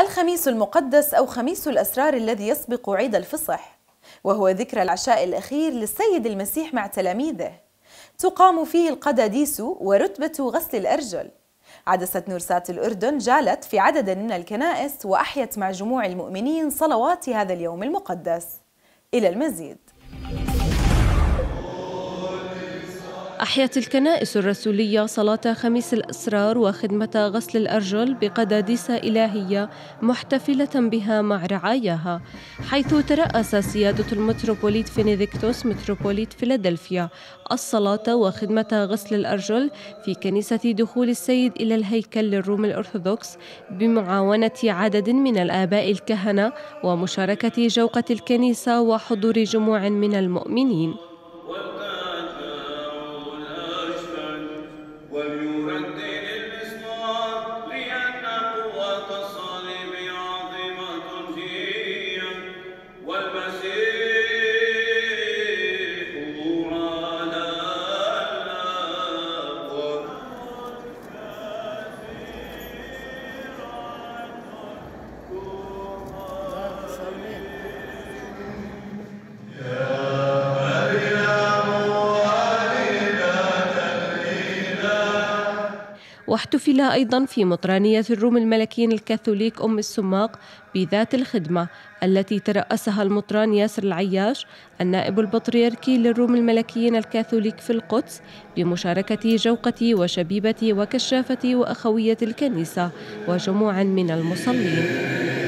الخميس المقدس أو خميس الأسرار الذي يسبق عيد الفصح وهو ذكرى العشاء الأخير للسيد المسيح مع تلاميذه. تقام فيه القداديس ورتبة غسل الأرجل. عدسة نورسات الأردن جالت في عدد من الكنائس وأحيت مع جموع المؤمنين صلوات هذا اليوم المقدس. إلى المزيد. أحيت الكنائس الرسولية صلاة خميس الأسرار وخدمة غسل الأرجل بقداديس إلهية محتفلة بها مع رعاياها حيث ترأس سيادة المتروبوليت فينيديكتوس متروبوليت فيلادلفيا الصلاة وخدمة غسل الأرجل في كنيسة دخول السيد إلى الهيكل للروم الأرثوذكس بمعاونة عدد من الآباء الكهنة ومشاركة جوقة الكنيسة وحضور جموع من المؤمنين. واحتفل أيضا في مطرانية الروم الملكيين الكاثوليك أم السماق بذات الخدمة التي ترأسها المطران ياسر العياش النائب البطريركي للروم الملكيين الكاثوليك في القدس بمشاركة جوقة وشبيبة وكشافة وأخوية الكنيسة وجموع من المصلين.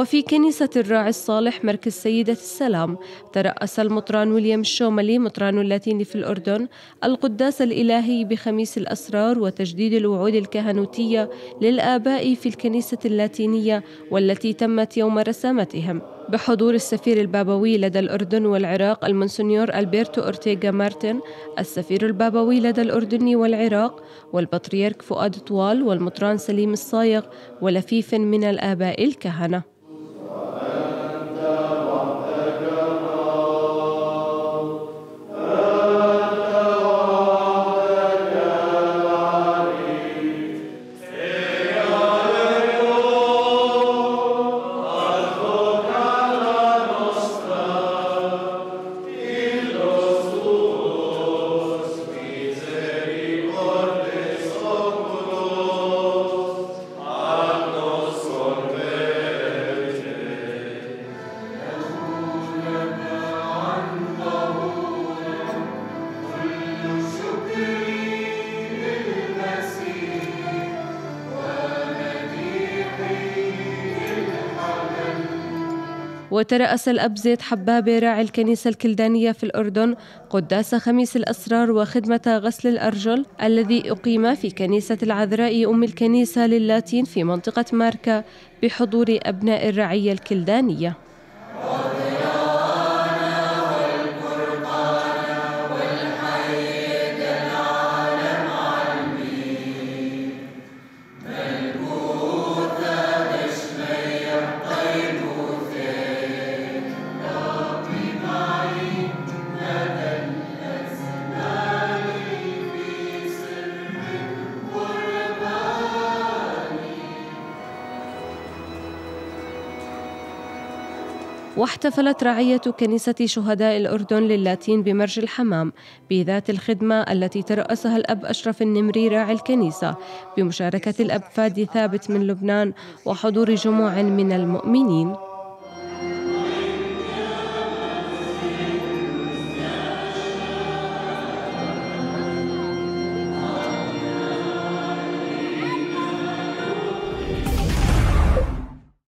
وفي كنيسة الراعي الصالح مركز سيدة السلام ترأس المطران ويليام الشوملي مطران اللاتيني في الأردن القداس الإلهي بخميس الأسرار وتجديد الوعود الكهنوتية للآباء في الكنيسة اللاتينية والتي تمت يوم رسامتهم. بحضور السفير البابوي لدى الأردن والعراق المنسنيور ألبرتو أورتيغا مارتن السفير البابوي لدى الأردن والعراق والبطريرك فؤاد طوال والمطران سليم الصايغ ولفيف من الآباء الكهنة. وترأس الأب زيد حبابة راعي الكنيسة الكلدانية في الأردن قداس خميس الأسرار وخدمة غسل الأرجل الذي أقيم في كنيسة العذراء أم الكنيسة للاتين في منطقة ماركا بحضور أبناء الرعية الكلدانية. واحتفلت رعية كنيسة شهداء الأردن للاتين بمرج الحمام بذات الخدمة التي ترأسها الأب أشرف النمري راعي الكنيسة بمشاركة الأب فادي ثابت من لبنان وحضور جموع من المؤمنين.